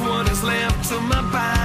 what is left of my body.